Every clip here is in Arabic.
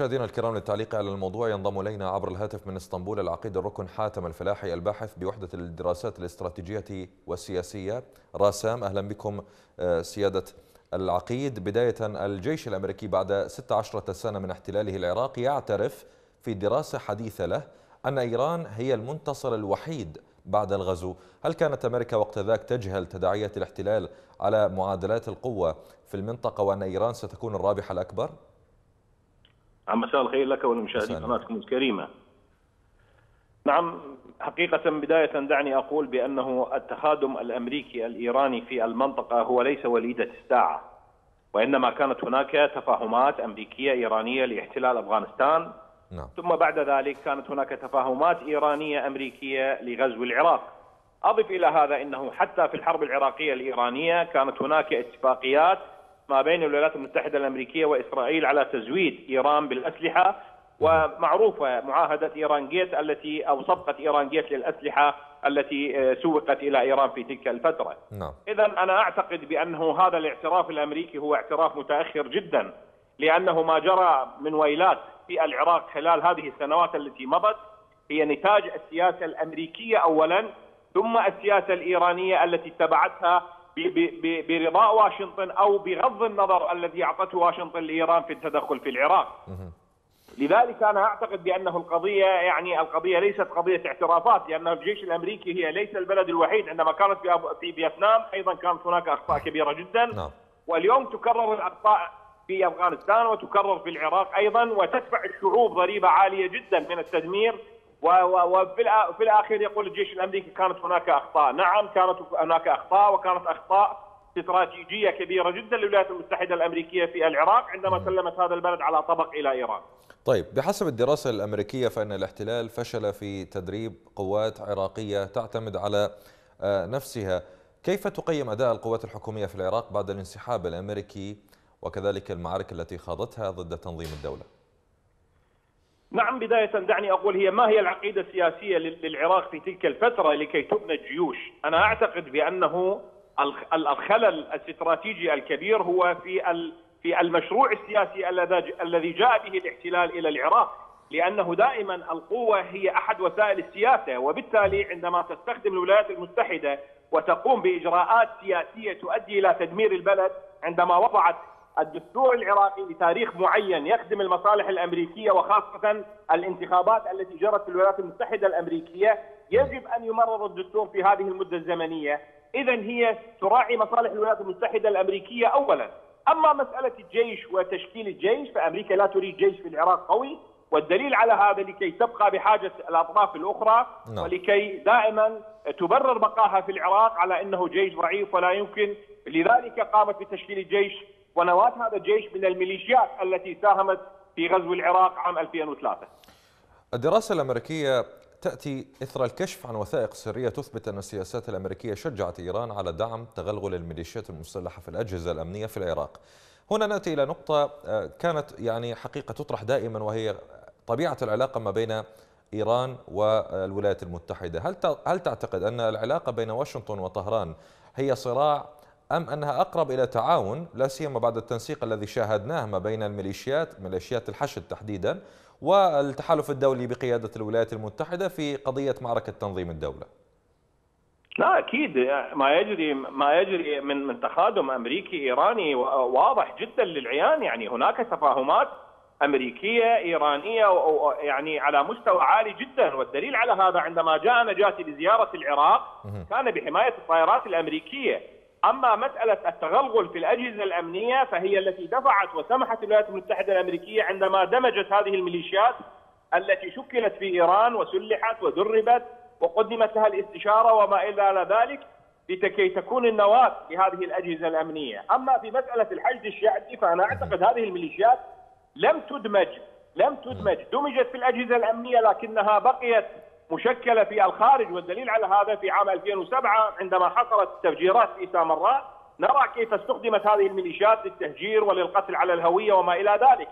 مشاهدينا الكرام للتعليق على الموضوع ينضم إلينا عبر الهاتف من إسطنبول العقيد الركن حاتم الفلاحي الباحث بوحدة الدراسات الاستراتيجية والسياسية راسام. أهلا بكم سيادة العقيد. بداية الجيش الأمريكي بعد 16 سنة من احتلاله العراق يعترف في دراسة حديثة له أن إيران هي المنتصر الوحيد بعد الغزو. هل كانت أمريكا وقت ذاك تجهل تداعيات الاحتلال على معادلات القوة في المنطقة وأن إيران ستكون الرابحة الأكبر؟ مساء الخير لك ولمشاهدي قناتكم الكريمة. نعم حقيقة بداية دعني أقول بأنه التخادم الأمريكي الإيراني في المنطقة هو ليس وليدة الساعة وإنما كانت هناك تفاهمات أمريكية إيرانية لاحتلال أفغانستان. نعم. ثم بعد ذلك كانت هناك تفاهمات إيرانية أمريكية لغزو العراق. أضف إلى هذا أنه حتى في الحرب العراقية الإيرانية كانت هناك اتفاقيات ما بين الولايات المتحدة الأمريكية وإسرائيل على تزويد إيران بالأسلحة ومعروفة معاهدة إيران جيت التي أو صفقة إيران جيت للأسلحة التي سوقت إلى إيران في تلك الفترة نعم. إذا أنا أعتقد بأنه هذا الاعتراف الأمريكي هو اعتراف متأخر جدا لأنه ما جرى من ويلات في العراق خلال هذه السنوات التي مضت هي نتاج السياسة الأمريكية أولا ثم السياسة الإيرانية التي اتبعتها برضاء واشنطن أو بغض النظر الذي أعطته واشنطن لإيران في التدخل في العراق. لذلك أنا أعتقد بأنه القضية يعني القضية ليست قضية اعترافات لأن الجيش الأمريكي هي ليس البلد الوحيد عندما كانت في فيتنام أيضا كانت هناك أخطاء كبيرة جدا. نعم. واليوم تكرر الأخطاء في أفغانستان وتكرر في العراق أيضا وتدفع الشعوب ضريبة عالية جدا من التدمير وفي الأخير يقول الجيش الأمريكي كانت هناك أخطاء، نعم كانت هناك أخطاء وكانت أخطاء استراتيجية كبيرة جدا للولايات المتحدة الأمريكية في العراق عندما سلمت هذا البلد على طبق إلى إيران. طيب بحسب الدراسة الأمريكية فإن الاحتلال فشل في تدريب قوات عراقية تعتمد على نفسها، كيف تقيم أداء القوات الحكومية في العراق بعد الانسحاب الأمريكي وكذلك المعارك التي خاضتها ضد تنظيم الدولة؟ نعم بداية دعني أقول هي ما هي العقيدة السياسية للعراق في تلك الفترة لكي تبنى الجيوش؟ أنا أعتقد بأنه الخلل الاستراتيجي الكبير هو في في المشروع السياسي الذي جاء به الاحتلال إلى العراق لأنه دائما القوة هي أحد وسائل السياسة وبالتالي عندما تستخدم الولايات المتحدة وتقوم بإجراءات سياسية تؤدي إلى تدمير البلد عندما وضعت الدستور العراقي لتاريخ معين يخدم المصالح الأمريكية وخاصة الانتخابات التي جرت في الولايات المتحدة الأمريكية يجب أن يمرر الدستور في هذه المدة الزمنية، اذا هي تراعي مصالح الولايات المتحدة الأمريكية اولا، أما مسألة الجيش وتشكيل الجيش فأمريكا لا تريد جيش في العراق قوي والدليل على هذا لكي تبقى بحاجة الأطراف الأخرى نعم. ولكي دائما تبرر بقائها في العراق على أنه جيش ضعيف ولا يمكن. لذلك قامت بتشكيل الجيش ونواة هذا الجيش من الميليشيات التي ساهمت في غزو العراق عام 2003 الدراسة الأمريكية تأتي إثر الكشف عن وثائق سرية تثبت أن السياسات الأمريكية شجعت إيران على دعم تغلغل الميليشيات المسلحة في الأجهزة الأمنية في العراق. هنا نأتي إلى نقطة كانت يعني حقيقة تطرح دائما وهي طبيعة العلاقة ما بين إيران والولايات المتحدة. هل هل تعتقد أن العلاقة بين واشنطن وطهران هي صراع أم أنها أقرب إلى تعاون لا سيما بعد التنسيق الذي شاهدناه ما بين الميليشيات ميليشيات الحشد تحديدا والتحالف الدولي بقيادة الولايات المتحدة في قضية معركة تنظيم الدولة. لا أكيد. ما يجري ما يجري من من تخادم أمريكي إيراني واضح جدا للعيان. يعني هناك تفاهمات أمريكية إيرانية يعني على مستوى عالي جدا. والدليل على هذا عندما جاء نجاتي لزياره العراق كان بحماية الطائرات الأمريكية. أما مسألة التغلغل في الأجهزة الأمنية فهي التي دفعت وسمحت الولايات المتحدة الأمريكية عندما دمجت هذه الميليشيات التي شكلت في إيران وسلحت ودربت وقدمت لها الاستشارة وما إلى ذلك لكي تكون النواة لهذه الأجهزة الأمنية، أما في مسألة الحشد الشعبي فأنا أعتقد هذه الميليشيات لم تدمج لم تدمج. دمجت في الأجهزة الأمنية لكنها بقيت مشكلة في الخارج والدليل على هذا في عام 2007 عندما حصلت التفجيرات في سامراء نرى كيف استخدمت هذه الميليشيات للتهجير وللقتل على الهوية وما إلى ذلك.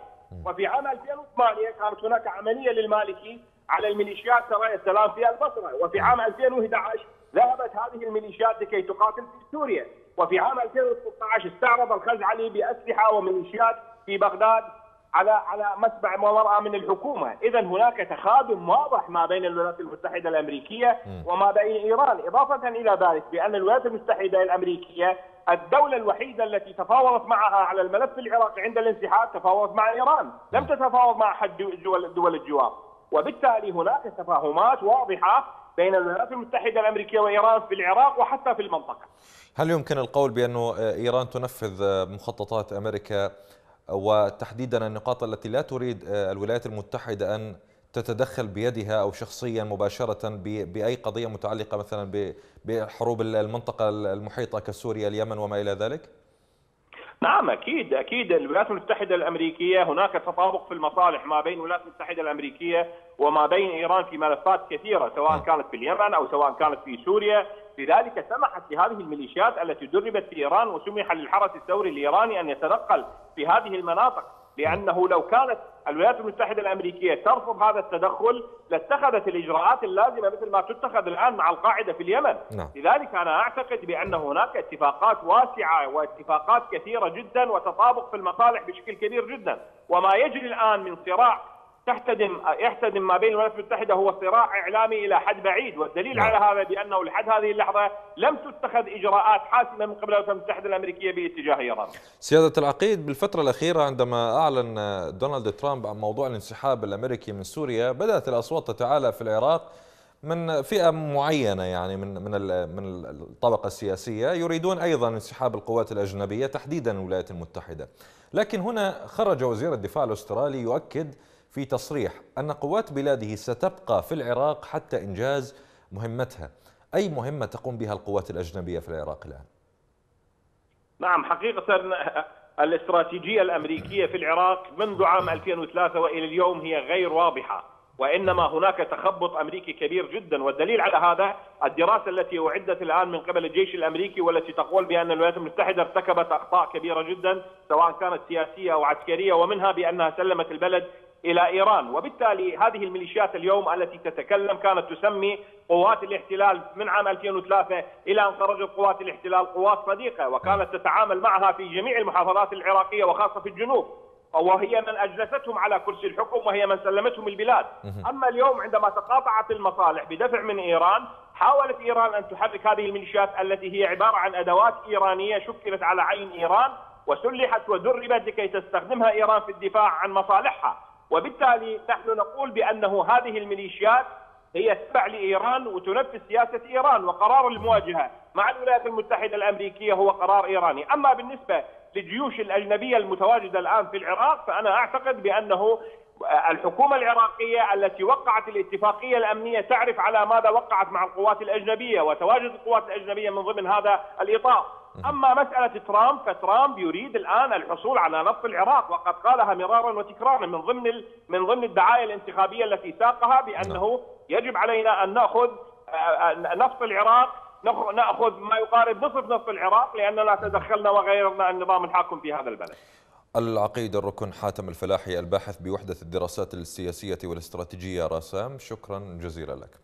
وفي عام 2008 كانت هناك عملية للمالكي على الميليشيات سرايا السلام في البصرة، وفي عام 2011 ذهبت هذه الميليشيات لكي تقاتل في سوريا، وفي عام 2016 استعرض الخزعلي بأسلحة وميليشيات في بغداد على على مسمع ومرأى من الحكومة، اذا هناك تخادم واضح ما بين الولايات المتحدة الأمريكية وما بين إيران، إضافة إلى ذلك بأن الولايات المتحدة الأمريكية الدولة الوحيدة التي تفاوضت معها على الملف العراقي عند الانسحاب تفاوضت مع إيران، لم تتفاوض مع أحد دول دول الجوار، وبالتالي هناك تفاهمات واضحة بين الولايات المتحدة الأمريكية وإيران في العراق وحتى في المنطقة. هل يمكن القول بأنه إيران تنفذ مخططات أمريكا وتحديدا النقاط التي لا تريد الولايات المتحدة أن تتدخل بيدها أو شخصيا مباشرة بأي قضية متعلقة مثلا بحروب المنطقة المحيطة كسوريا اليمن وما إلى ذلك؟ نعم أكيد أكيد. الولايات المتحدة الأمريكية هناك تطابق في المصالح ما بين الولايات المتحدة الأمريكية وما بين إيران في ملفات كثيره سواء كانت في اليمن أو سواء كانت في سوريا، لذلك سمحت لهذه الميليشيات التي دربت في إيران وسمح للحرس الثوري الإيراني أن يتنقل في هذه المناطق لأنه لو كانت الولايات المتحدة الأمريكية ترفض هذا التدخل لاتخذت الإجراءات اللازمة مثل ما تتخذ الآن مع القاعدة في اليمن، نعم. لذلك أنا أعتقد بأن هناك اتفاقات واسعة واتفاقات كثيرة جدا وتطابق في المصالح بشكل كبير جدا، وما يجري الآن من صراع تحتدم يحتدم ما بين الولايات المتحدة هو صراع إعلامي إلى حد بعيد والدليل نعم. على هذا بأنه لحد هذه اللحظة لم تتخذ إجراءات حاسمة من قبل الولايات المتحدة الأمريكية باتجاه إيران. سيادة العقيد بالفترة الأخيرة عندما أعلن دونالد ترامب عن موضوع الانسحاب الأمريكي من سوريا بدأت الأصوات تتعالى في العراق من فئة معينة يعني من من من الطبقة السياسية يريدون أيضا انسحاب القوات الأجنبية تحديدا الولايات المتحدة. لكن هنا خرج وزير الدفاع الأسترالي يؤكد في تصريح أن قوات بلاده ستبقى في العراق حتى إنجاز مهمتها أي مهمة تقوم بها القوات الأجنبية في العراق الآن؟ نعم حقيقة الاستراتيجية الأمريكية في العراق منذ عام 2003 وإلى اليوم هي غير واضحة وإنما هناك تخبط أمريكي كبير جدا. والدليل على هذا الدراسة التي أعدت الآن من قبل الجيش الأمريكي والتي تقول بأن الولايات المتحدة ارتكبت أخطاء كبيرة جدا سواء كانت سياسية أو عسكرية ومنها بأنها سلمت البلد إلى إيران. وبالتالي هذه الميليشيات اليوم التي تتكلم كانت تسمي قوات الاحتلال من عام 2003 إلى أن خرجت قوات الاحتلال قوات صديقة وكانت تتعامل معها في جميع المحافظات العراقية وخاصة في الجنوب. وهي من أجلستهم على كرسي الحكم وهي من سلمتهم البلاد. أما اليوم عندما تقاطعت المصالح بدفع من إيران حاولت إيران أن تحرك هذه الميليشيات التي هي عبارة عن أدوات إيرانية شكلت على عين إيران وسلحت ودربت لكي تستخدمها إيران في الدفاع عن مصالحها. وبالتالي نحن نقول بأنه هذه الميليشيات هي تبع لإيران وتنفذ سياسة إيران وقرار المواجهة. مع الولايات المتحدة الأمريكية هو قرار إيراني، أما بالنسبة للجيوش الأجنبية المتواجدة الآن في العراق فأنا أعتقد بأنه الحكومة العراقية التي وقعت الاتفاقية الأمنية تعرف على ماذا وقعت مع القوات الأجنبية وتواجد القوات الأجنبية من ضمن هذا الإطار. أما مسألة ترامب فترامب يريد الآن الحصول على نصف العراق وقد قالها مرارا وتكرارا من ضمن من ضمن الدعايه الانتخابية التي ساقها بأنه يجب علينا أن نأخذ نصف العراق نأخذ ما يقارب نصف نصف العراق لأننا تدخلنا وغيرنا النظام الحاكم في هذا البلد. العقيد الركن حاتم الفلاحي الباحث بوحدة الدراسات السياسية والإستراتيجية راسام شكرا جزيلا لك.